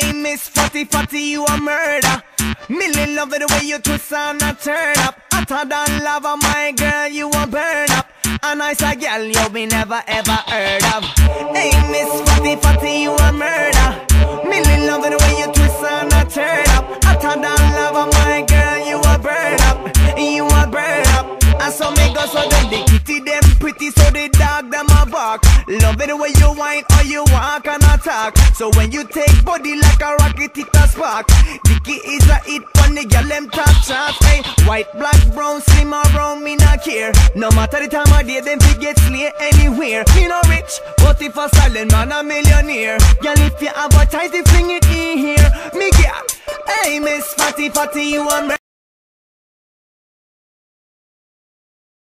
Hey, Miss Fatty Fatty, you a murder. Millie love it the way you twist and a turn up. I Hotter than lava, my girl, you a burn up. A nice a girl you be never ever heard of. Hey, Miss Fatty Fatty, you a murder. Millie love it the way you twist and a turn up. I Hotter than lava, my girl, you a burn up. You a burn up. And so me go so them the kitty them pretty so the dog them a bark. Love it the way you whine or you walk and attack. So when you take body like a rocket, it a spark. Dicky is a hit on the girl them top shots. Hey, white, black, brown, slim or brown, me not care. No matter the time of day, them fi get slay anywhere. Me no rich, but if a silent man a millionaire. Girl, if you advertise, they fling it in here. Me get, hey Miss Fatty Fatty, you a